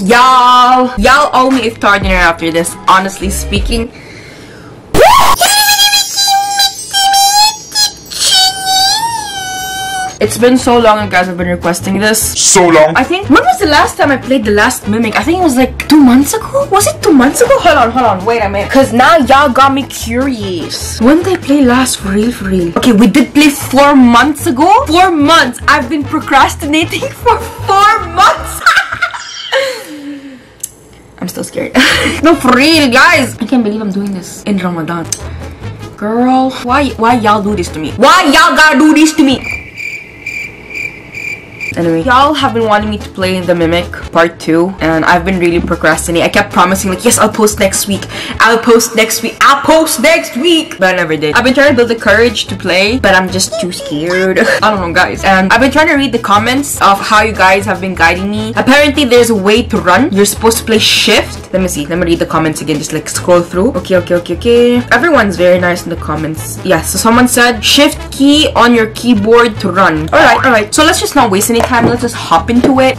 Y'all, y'all owe me iftar dinner after this, honestly speaking. It's been so long you guys have been requesting this. So long. I think, when was the last time I played the last Mimic? I think it was like two months ago? Was it two months ago? Hold on, hold on, wait a minute. Cause now y'all got me curious. When did I play last for real, for real? Okay, we did play four months ago? Four months! I've been procrastinating for four months! I'm still scared. no, for real, guys! I can't believe I'm doing this in Ramadan. Girl, why why y'all do this to me? Why y'all gotta do this to me? Anyway, y'all have been wanting me to play the Mimic Part 2 and I've been really procrastinating. I kept promising like, yes, I'll post next week. I'll post next week. I'll post next week! But I never did. I've been trying to build the courage to play, but I'm just too scared. I don't know, guys. And I've been trying to read the comments of how you guys have been guiding me. Apparently, there's a way to run. You're supposed to play shift. Let me see. Let me read the comments again. Just like scroll through. Okay, okay, okay, okay. Everyone's very nice in the comments. Yeah, so someone said shift key on your keyboard to run. Alright, alright. So let's just not waste any time. Let's just hop into it.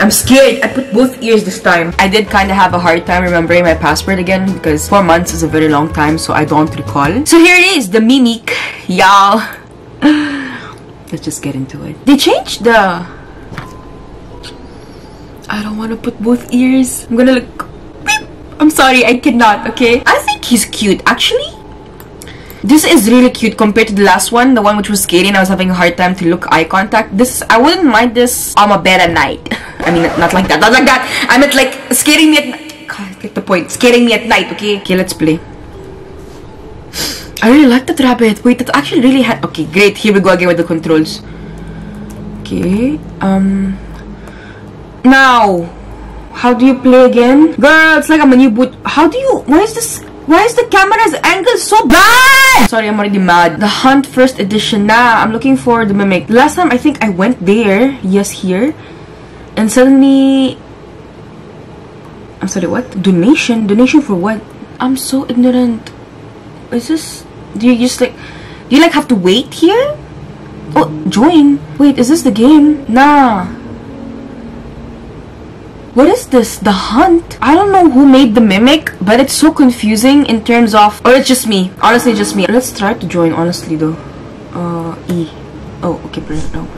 I'm scared. I put both ears this time. I did kind of have a hard time remembering my password again because four months is a very long time, so I don't recall. So here it is, the Mimic. Y'all. Let's just get into it. They changed the... I don't want to put both ears. I'm gonna look... Beep. I'm sorry, I cannot, okay? I think he's cute. Actually, this is really cute compared to the last one, the one which was skating. I was having a hard time to look eye contact. This, I wouldn't mind this on my bed at night. I mean, not like that, not like that. I meant like skating me at night. God, get the point. Skating me at night, okay? Okay, let's play. I really like that rabbit. Wait, that actually really had. Okay, great. Here we go again with the controls. Okay, um. Now, how do you play again? Girl, it's like I'm a new boot. How do you. Why is this. Why is the camera's angle so bad? Sorry, I'm already mad. The Hunt First Edition. Nah, I'm looking for the Mimic. Last time, I think I went there. Yes, here. And suddenly... I'm sorry, what? Donation? Donation for what? I'm so ignorant. Is this... Do you just like... Do you like have to wait here? Oh, join. Wait, is this the game? Nah. What is this? The Hunt? I don't know who made the Mimic, but it's so confusing in terms of... Or it's just me. Honestly, just me. Let's try to join, honestly, though. Uh, E. Oh, okay, brilliant. No.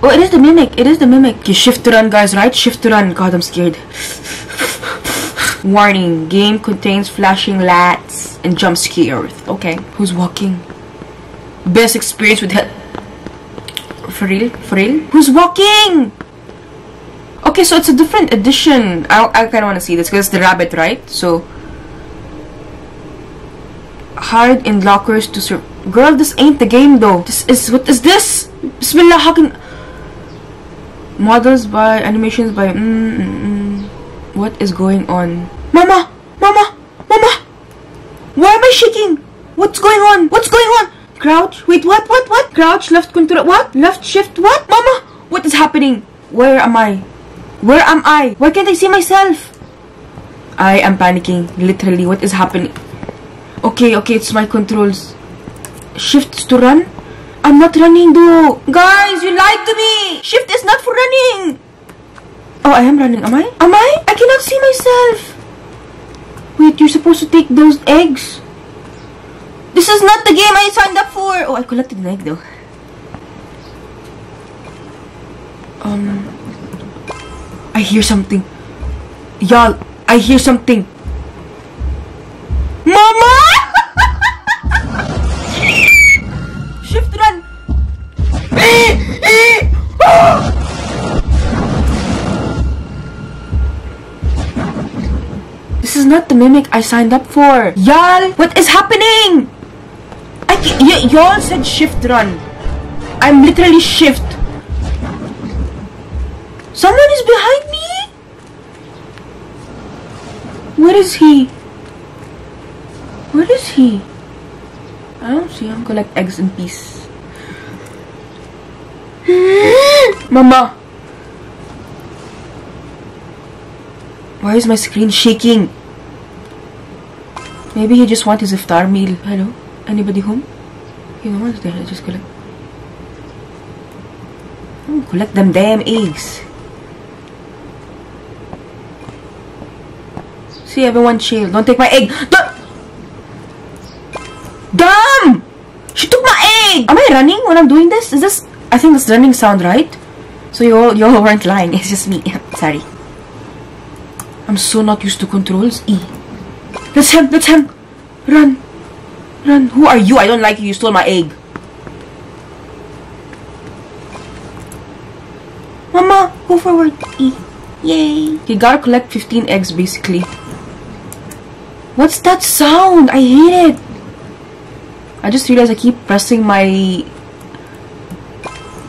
Oh, it is the Mimic. It is the Mimic. Okay, shift to run, guys, right? Shift to run. God, I'm scared. Warning. Game contains flashing lights and jump scares. Okay. Who's walking? Best experience with... For real? For real? Who's walking? Okay, so it's a different edition. I, I kind of want to see this because it's the rabbit, right? So, hard in lockers to serve. Girl, this ain't the game though. This is what is this? Bismillah, how can models by animations by mm, mm, mm. what is going on? Mama, mama, mama. Why am I shaking? What's going on? What's going on? Crouch. Wait, what? What? What? Crouch. Left control. What? Left shift. What? Mama. What is happening? Where am I? Where am I? Why can't I see myself? I am panicking. Literally, what is happening? Okay, okay, it's my controls. Shift to run? I'm not running though. Guys, you lied to me. Shift is not for running. Oh, I am running. Am I? Am I? I cannot see myself. Wait, you're supposed to take those eggs. This is not the game I signed up for. Oh, I collected an egg though. Um... I hear something. Y'all, I hear something. Mama! Shift run. this is not the mimic I signed up for. Y'all, what is happening? I y'all said shift run. I'm literally shift. Someone is behind Where is he? Where is he? I don't see him. Collect eggs in peace. Mama! Why is my screen shaking? Maybe he just wants his iftar meal. Hello? Anybody home? You know what's there? Just collect. Oh, collect them damn eggs. See, everyone chill. Don't take my egg. Don't. Damn! She took my egg! Am I running when I'm doing this? Is this... I think this running sound, right? So you all, you all weren't lying. It's just me. Sorry. I'm so not used to controls. E. That's him. That's him. Run. Run. Who are you? I don't like you. You stole my egg. Mama, go forward. E. Yay. You gotta collect 15 eggs, basically. What's that sound? I hate it. I just realized I keep pressing my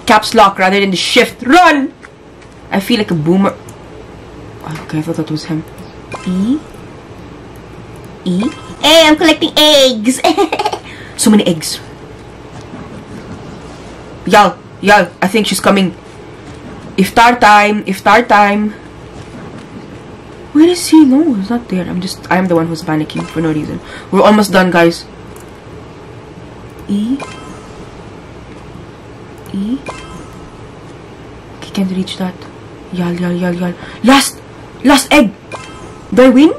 caps lock rather than the shift. Run! I feel like a boomer. Ah, okay, I thought that was him. E? E? Hey, I'm collecting eggs! so many eggs. Y'all, y'all, I think she's coming. Iftar time, iftar time. Where is he? No, he's not there. I'm just, I'm the one who's panicking for no reason. We're almost done, guys. E? E? Okay, can't reach that. Yal, yal, yal, yal. Last! Last egg! Do I win?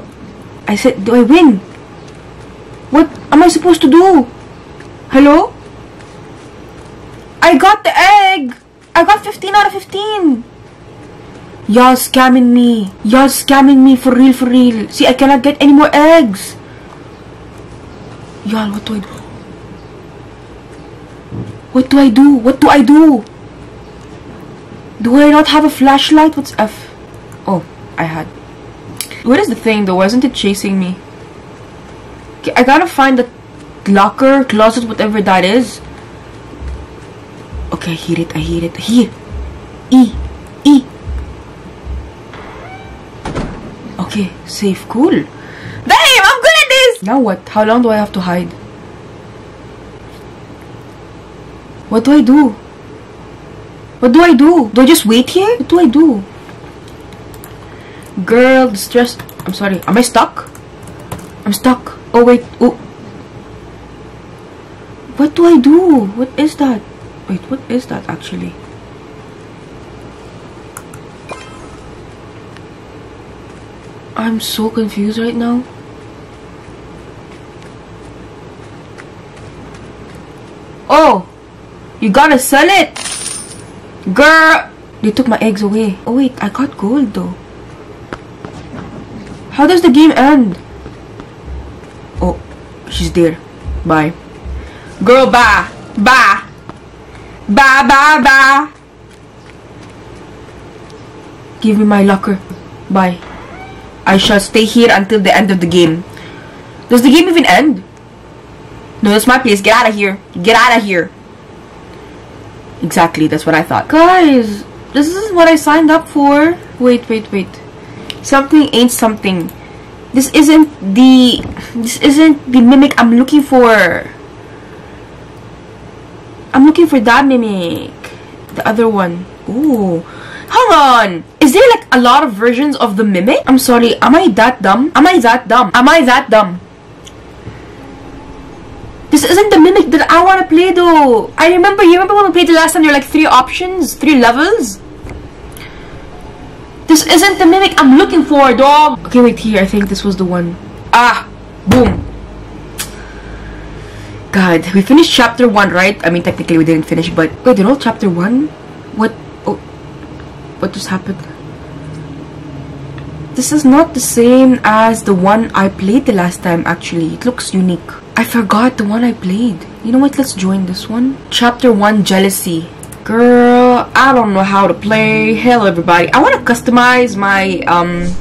I said, do I win? What am I supposed to do? Hello? I got the egg! I got 15 out of 15! Y'all scamming me. Y'all scamming me for real, for real. See, I cannot get any more eggs. Y'all, what do I do? What do I do? What do I do? Do I not have a flashlight? What's F? Oh, I had. What is the thing though? Wasn't it chasing me? Okay, I gotta find the locker, closet, whatever that is. Okay, I hear it. I hear it. Here. E. E. Okay, safe. Cool. Damn, I'm good at this! Now what? How long do I have to hide? What do I do? What do I do? Do I just wait here? What do I do? Girl, distress. I'm sorry. Am I stuck? I'm stuck. Oh, wait. Oh. What do I do? What is that? Wait, what is that actually? I'm so confused right now. Oh! You gotta sell it! Girl! They took my eggs away. Oh wait, I got gold though. How does the game end? Oh, she's there. Bye. Girl, bye. Bye. Bye, bye, bye. Give me my locker. Bye. I shall stay here until the end of the game. Does the game even end? No, that's my place. Get out of here. Get out of here. Exactly, that's what I thought. Guys, this is what I signed up for. Wait, wait, wait. Something ain't something. This isn't the... This isn't the mimic I'm looking for. I'm looking for that mimic. The other one. Ooh. Hold on. Is there like a lot of versions of the mimic? I'm sorry. Am I that dumb? Am I that dumb? Am I that dumb? This isn't the mimic that I want to play though. I remember, you remember when we played the last time there were like three options? Three levels? This isn't the mimic I'm looking for, dog. Okay, wait here. I think this was the one. Ah, boom. God, we finished chapter 1, right? I mean, technically we didn't finish, but... Wait, did all chapter 1? What? Oh, what just happened? This is not the same as the one I played the last time, actually. It looks unique. I forgot the one I played. You know what? Let's join this one. Chapter 1, Jealousy. Girl, I don't know how to play. Hello, everybody. I want to customize my, um...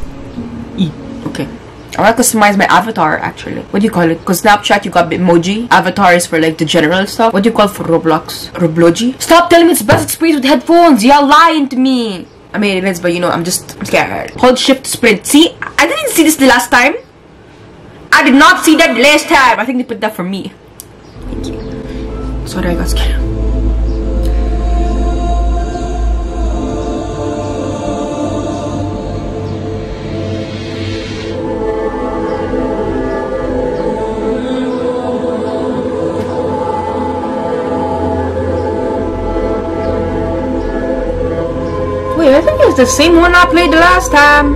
E. Okay. I want to customize my avatar, actually. What do you call it? Because Snapchat, you got emoji. Avatar is for, like, the general stuff. What do you call for Roblox? Robloji? Stop telling me it's best experience with headphones. You're lying to me. I mean, it is, but, you know, I'm just I'm scared. Hold shift sprint. See? I didn't see this the last time. I did not see that last time. I think they put that for me. Thank you. Sorry, I got scared. the same one I played the last time.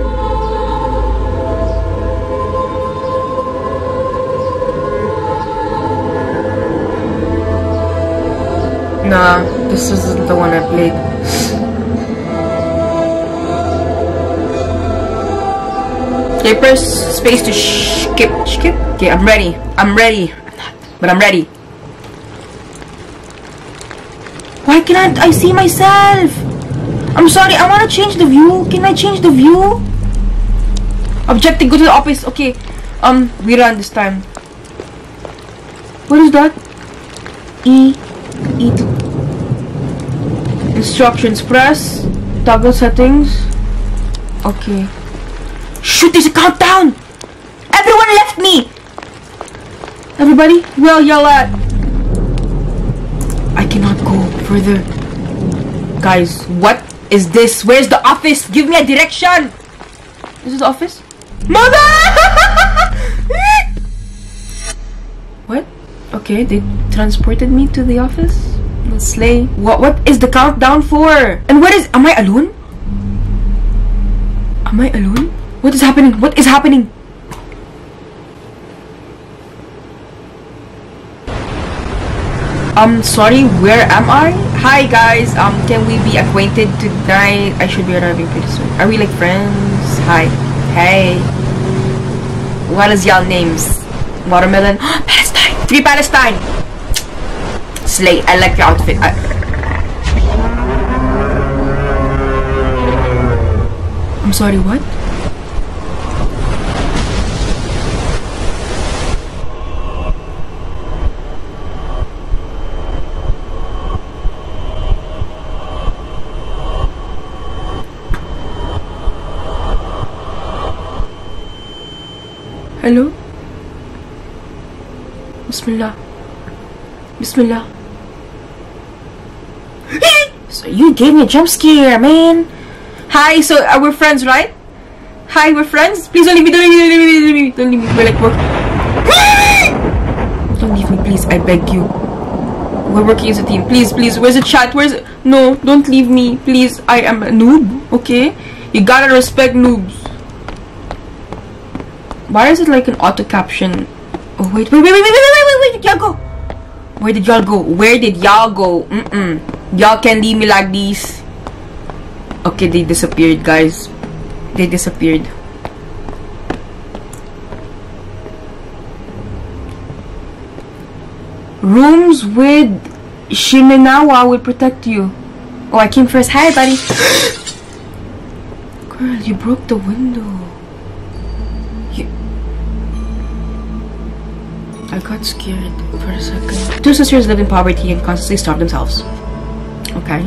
Nah, this isn't the one I played. Okay, press space to skip, skip. Okay, I'm ready. I'm ready. But I'm ready. Why can't I see myself? I'm sorry, I want to change the view. Can I change the view? Objective, go to the office. Okay. Um, we run this time. What is that? E. E. Instructions. Press. Toggle settings. Okay. Shoot, there's a countdown! Everyone left me! Everybody, well, yell at. I cannot go further. Guys, what is this? Where's the office? Give me a direction! Is this the office? Mother! what? Okay, they transported me to the office. Let's slay. What? What is the countdown for? And what is? Am I alone? Am I alone? What is happening? What is happening? I'm sorry, where am I? Hi guys, um, can we be acquainted tonight? I should be arriving pretty soon. Are we like friends? Hi. Hey. What is y'all names? Watermelon? Palestine! Free Palestine! Slay, I like your outfit. I I'm sorry, what? Hello? Bismillah. Bismillah. so you gave me a jump scare, man. Hi, so uh, we're friends, right? Hi, we're friends. Please don't leave me. Don't leave me. Don't leave me. Don't leave me. We're like work. don't leave me, please. I beg you. We're working as a team. Please, please. Where's the chat? Where's? No, don't leave me, please. I am a noob. Okay, you gotta respect noobs. Why is it like an auto caption? Oh wait, wait, wait, wait, wait, wait, wait, wait, wait, y'all go? Where did y'all go? Where did y'all go? Mm-mm. Y'all can leave me like this. Okay, they disappeared, guys. They disappeared. Rooms with Shimenawa will protect you. Oh, I came first. Hi, buddy. Girl, you broke the window. I got scared for a second. Two sisters lived in poverty and constantly starved themselves. Okay.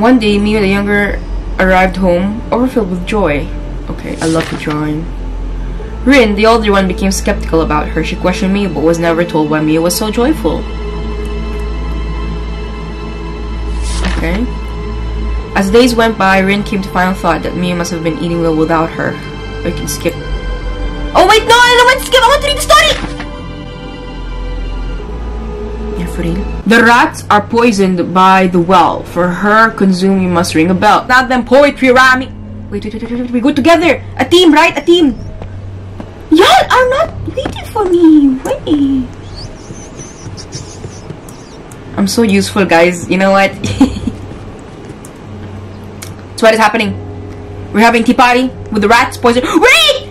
One day, Mia the younger, arrived home, overfilled with joy. Okay, I love the drawing. Rin, the older one, became skeptical about her. She questioned Mia, but was never told why Mia was so joyful. Okay. As days went by, Rin came to final thought that Mia must have been eating well without her. I can skip. Oh wait, no! Don't want to read the story! Yeah, for real. The rats are poisoned by the well. For her consume, you must ring a bell. Not them poetry rhyming. Wait, wait, wait, wait, wait, we go together. A team, right? A team. Y'all are not waiting for me. Wait. I'm so useful, guys. You know what? so what is happening? We're having tea party with the rats poison. Wait!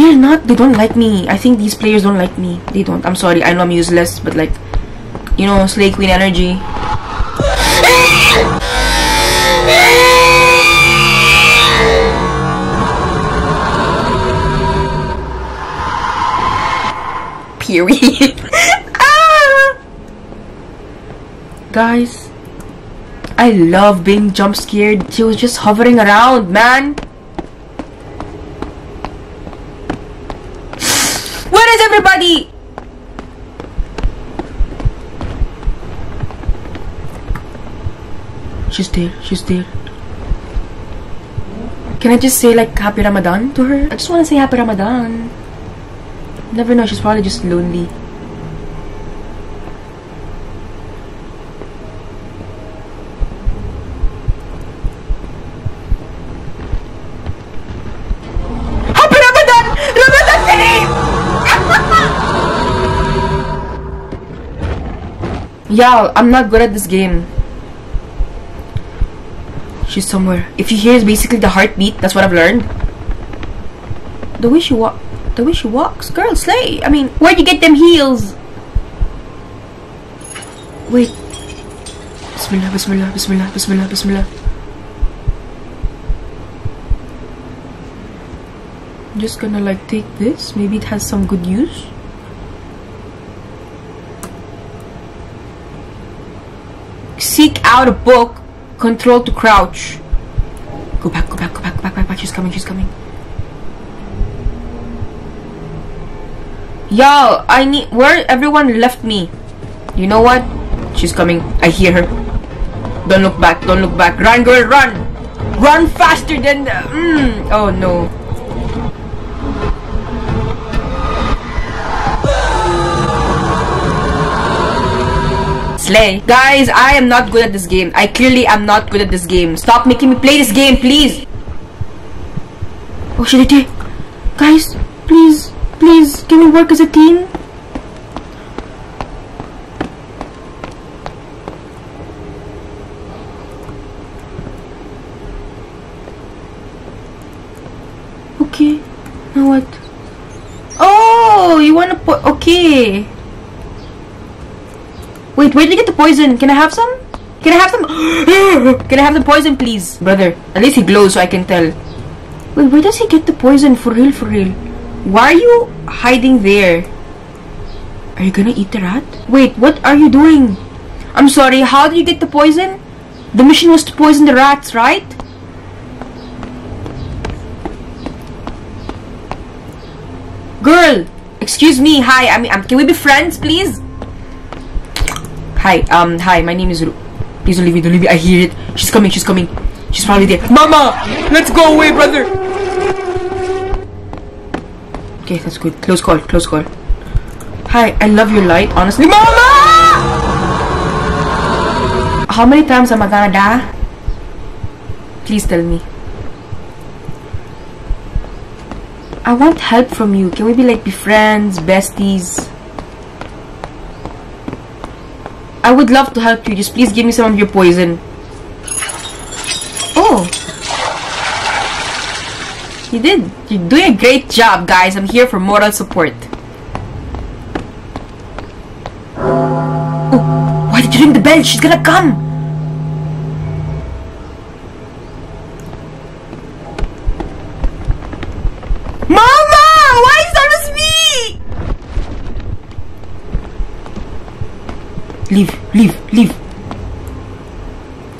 They're not. They don't like me. I think these players don't like me. They don't. I'm sorry. I know I'm useless, but like, you know, Slay Queen energy. Period. ah! Guys, I love being jump scared. She was just hovering around, man. Where is everybody? She's there. She's there. Can I just say like Happy Ramadan to her? I just want to say Happy Ramadan. Never know, she's probably just lonely. Happy Ramadan! Ramadan Kareem! Yeah, I'm not good at this game. She's somewhere. If you hear is basically the heartbeat, that's what I've learned. The way she walk, the way she walks, girl, slay. I mean, where'd you get them heels? Wait. Bismillah, Bismillah, Bismillah, Bismillah, Bismillah. I'm just gonna like take this. Maybe it has some good use. Seek out a book. Control to crouch. Go back, go back, go back, go back, back, back. She's coming, she's coming. Y'all, I need. Where everyone left me? You know what? She's coming. I hear her. Don't look back, don't look back. Run, girl, run! Run faster than the. Mm. Oh no. Slay. Guys, I am not good at this game. I clearly am not good at this game. Stop making me play this game, please. Oh, shit, it Guys, please, please, can we work as a team? Okay, now what? Oh, you wanna put, okay. Wait, where did you get the poison? Can I have some? Can I have some? can I have the poison, please? Brother, at least he glows so I can tell. Wait, where does he get the poison? For real, for real. Why are you hiding there? Are you gonna eat the rat? Wait, what are you doing? I'm sorry, how did you get the poison? The mission was to poison the rats, right? Girl, excuse me, hi, I mean, um, can we be friends, please? Hi, um, hi, my name is Ru. Please don't leave me, don't leave me. I hear it. She's coming, she's coming. She's probably there. Mama! Let's go away, brother! Okay, that's good. Close call, close call. Hi, I love your light, honestly. Mama! How many times am I gonna die? Please tell me. I want help from you. Can we be like be friends, besties? I would love to help you. Just please give me some of your poison. Oh. You did. You're doing a great job, guys. I'm here for moral support. Oh, why did you ring the bell? She's gonna come. Mama! Why is that with me? Leave, leave.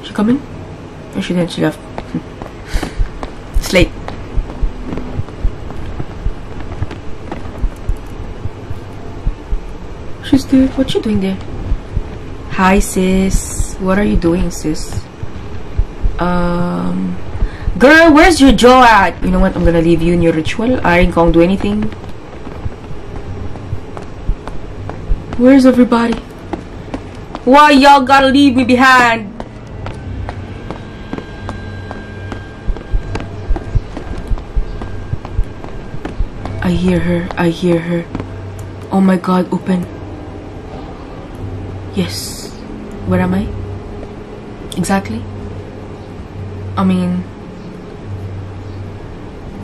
She coming? Oh, she didn't. She left. it's late. She's there. What you doing there? Hi, sis. What are you doing, sis? Um, girl, where's your jaw at? You know what? I'm gonna leave you in your ritual. I ain't gonna do anything. Where's everybody? Why y'all gotta leave me behind? I hear her. I hear her. Oh my god, open. Yes. Where am I? Exactly. I mean,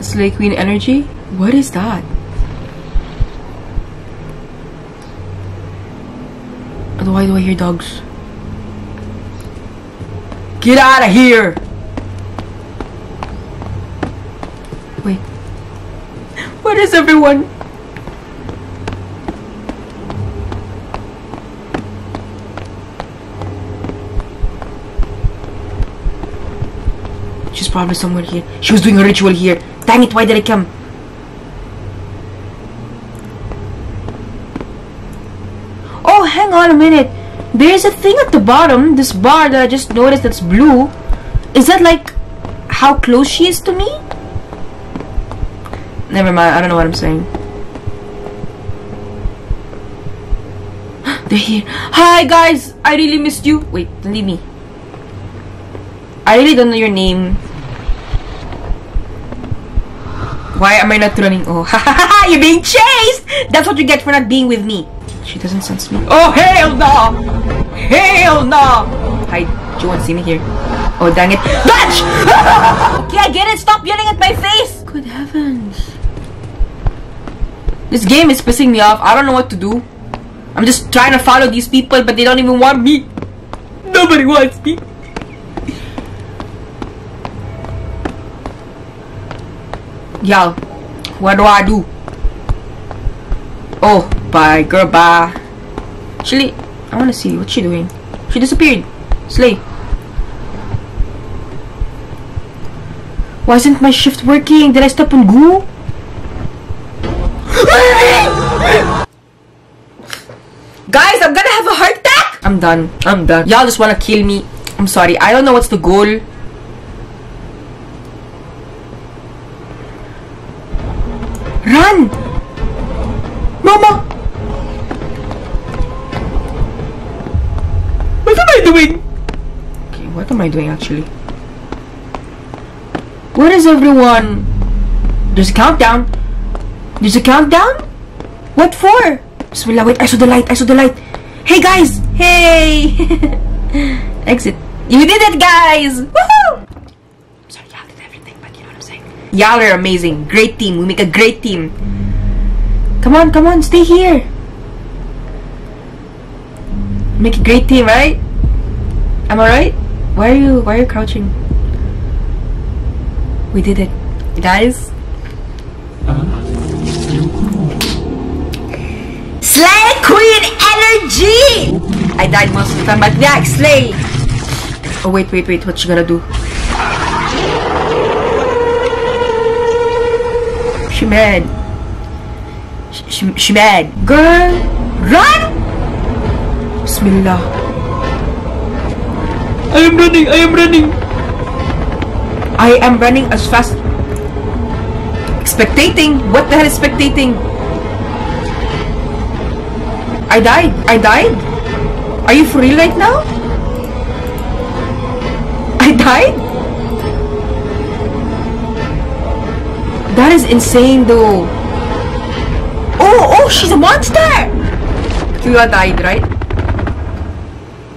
Slay Queen energy? What is that? Why do I hear dogs? Get out of here! Wait. Where is everyone? She's probably somewhere here. She was doing a ritual here. Dang it, why did I come? Oh, hang on a minute. There's a thing at the bottom, this bar that I just noticed that's blue. Is that like how close she is to me? Never mind, I don't know what I'm saying. They're here. Hi guys, I really missed you. Wait, don't leave me. I really don't know your name. Why am I not running? Oh! You're being chased! That's what you get for not being with me. She doesn't sense me. Oh, hell no! Hell no! Hide. Do you want to see me here? Oh, dang it. Dodge! okay, I get it. Stop yelling at my face! Good heavens. This game is pissing me off. I don't know what to do. I'm just trying to follow these people, but they don't even want me. Nobody wants me. Y'all, what do I do? Oh, bye, girl, bye. Actually, I wanna see what she doing. She disappeared. Slay. Why isn't my shift working? Did I step on goo? Guys, I'm gonna have a heart attack! I'm done. I'm done. Y'all just wanna kill me. I'm sorry. I don't know what's the goal. I doing actually? Where is everyone? There's a countdown. There's a countdown? What for? Bismillah, wait, I saw the light, I saw the light. Hey guys! Hey! Exit. You did it guys! Woohoo! Sorry, y'all did everything, but you know what I'm saying. Y'all are amazing. Great team. We make a great team. Come on, come on, stay here. Make a great team, right? Am I right? Why are you why are you crouching? We did it. Guys. Slay Queen Energy! I died most of the time, but yeah, Slay! Oh wait, wait, wait, what you gonna do? She mad. She, she, she mad. Girl, run! Bismillah. I am running, I am running. I am running as fast. Spectating? What the hell is spectating? I died. I died? Are you for real right now? I died? That is insane though. Oh, oh, she's a monster! All died, right?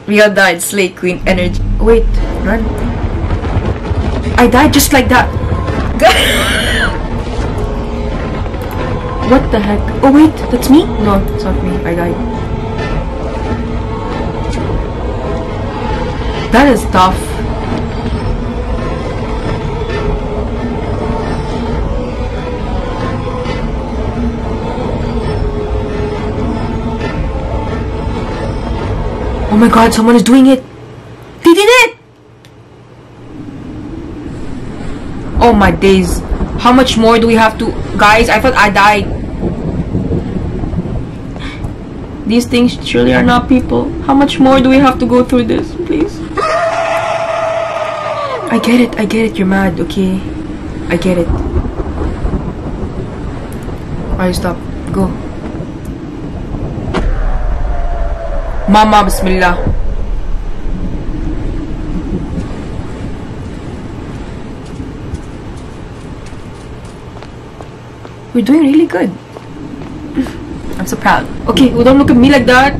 All died. Slay Queen energy. Wait, run. I died just like that. what the heck? Oh wait, that's me? No, it's not me. I died. That is tough. Oh my god, someone is doing it! They did it! Oh my days. How much more do we have to... Guys, I thought I died. These things truly are not people. How much more do we have to go through this, please? I get it, I get it, you're mad, okay? I get it. Alright, stop. Go. Mama, bismillah. We're doing really good. I'm so proud. Okay, well, don't look at me like that.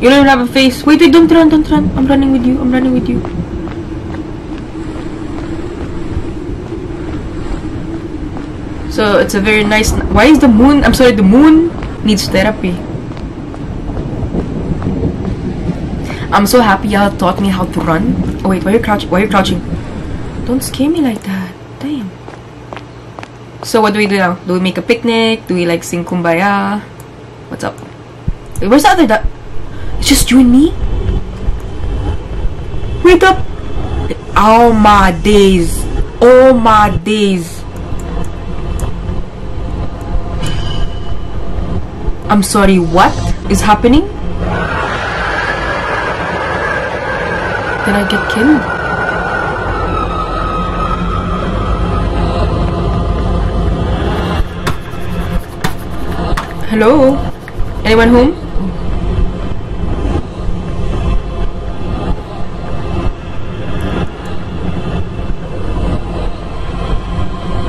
You don't even have a face. Wait, wait, don't run, don't run. I'm running with you. I'm running with you. So it's a very nice. Why is the moon? I'm sorry, the moon needs therapy. I'm so happy y'all taught me how to run. Oh wait, why are you crouching? Why are you crouching? Don't scare me like that. So what do we do now? Do we make a picnic? Do we like sing kumbaya? What's up? Wait, where's the other duck? It's just you and me? Wake up! Oh my days. Oh my days. I'm sorry, what is happening? Did I get killed? Hello? Anyone home?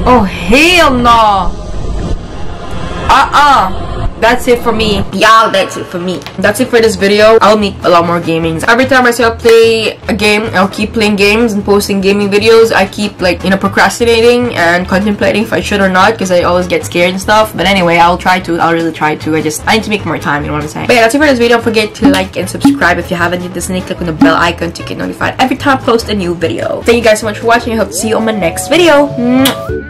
Oh, hell no! Uh-uh! That's it for me. Y'all, that's it for me. That's it for this video. I'll make a lot more gamings. Every time I say I'll play a game, I'll keep playing games and posting gaming videos. I keep like, you know, procrastinating and contemplating if I should or not because I always get scared and stuff. But anyway, I'll try to. I'll really try to. I just, I need to make more time, you know what I'm saying? But yeah, that's it for this video. Don't forget to like and subscribe if you haven't. Hit this link, click on the bell icon to get notified every time I post a new video. Thank you guys so much for watching. I hope to see you on my next video. Mwah.